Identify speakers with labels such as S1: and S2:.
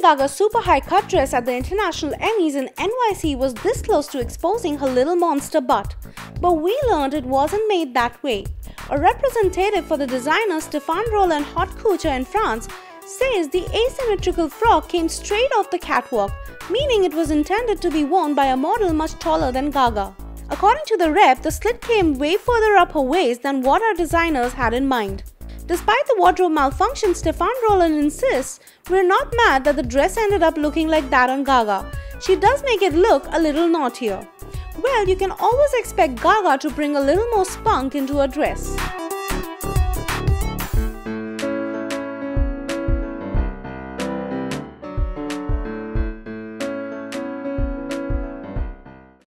S1: Gaga's super high cut dress at the International Emmys in NYC was this close to exposing her little monster butt. But we learned it wasn't made that way. A representative for the designer Stéphane Rolland Haute Couture in France says the asymmetrical frock came straight off the catwalk, meaning it was intended to be worn by a model much taller than Gaga. According to the rep, the slit came way further up her waist than what our designers had in mind. Despite the wardrobe malfunction, Stéphane Rolland insists, we're not mad that the dress ended up looking like that on Gaga. She does make it look a little naughtier. Well, you can always expect Gaga to bring a little more spunk into her dress.